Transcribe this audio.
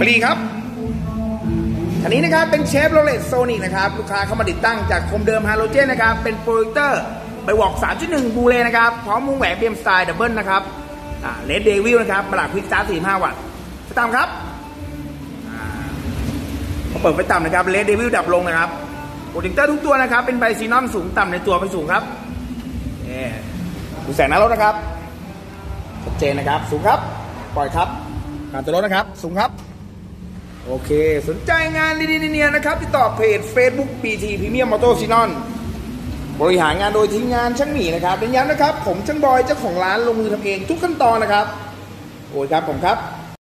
ฟรีครับอันนี้นะครับเป็นเชฟโรเลตโซนิกนะครับลูกค้าเข้ามาติดตั้งจากคมเดิมฮาโลเจนนะครับเป็นโปรเจคเตอร์ไปวอก 3.1 บูเลนะครับ พร้อมมุ้งแหวนเบียมสไตล์ดับเบิลนะครับเลดเดวิลนะครับประหลักควิกสตาร์45 วัตต์สตามครับพอเปิดไฟต่ำนะครับเลดเดวิลดับลงนะครับโปรเจคเตอร์ทุกตัวนะครับ เป็นไบซีนอนสูงต่ำในตัวไปสูงครับนี่ดูแสงหน้ารถนะครับชัดเจนนะครับ สูงครับ ปล่อยครับการตัวรถนะครับ สูงครับ โอเค สนใจงานดีๆเนียนๆนะครับ ติดต่อเพจ Facebook BT Premium Auto s i n o n บริหารงานโดยทีมงานช่างหมีนะครับเป็นย้ำนะครับ ผมช่างบอยเจ้าของร้านลงมือทำเองทุกขั้นตอนนะครับ โอ้ยครับผมครับ